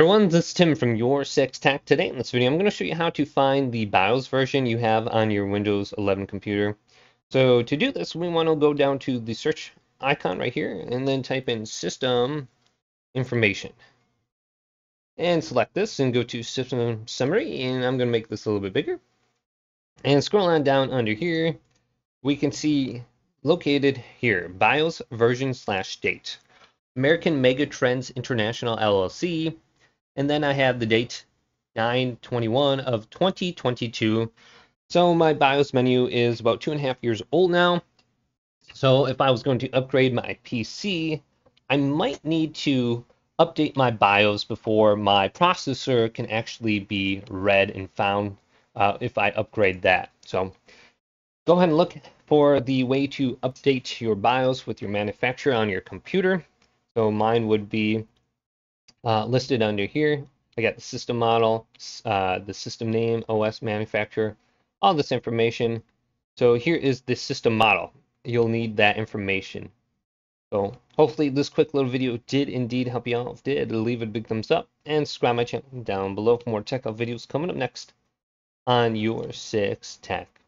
Everyone, this is Tim from Your 6 Tech. Today in this video, I'm going to show you how to find the BIOS version you have on your Windows 11 computer. So to do this, we want to go down to the search icon right here and then type in System Information. And select this and go to System Summary, and I'm going to make this a little bit bigger. And scroll on down under here, we can see located here, BIOS version slash date. American Megatrends International LLC and then I have the date 921 of 2022. So my BIOS menu is about two and a half years old now. So if I was going to upgrade my PC, I might need to update my BIOS before my processor can actually be read and found uh, if I upgrade that. So go ahead and look for the way to update your BIOS with your manufacturer on your computer. So mine would be uh, listed under here. I got the system model, uh, the system name, OS manufacturer, all this information. So here is the system model. You'll need that information. So hopefully this quick little video did indeed help you out. If did, leave it a big thumbs up and subscribe my channel down below for more tech videos coming up next on your 6 Tech.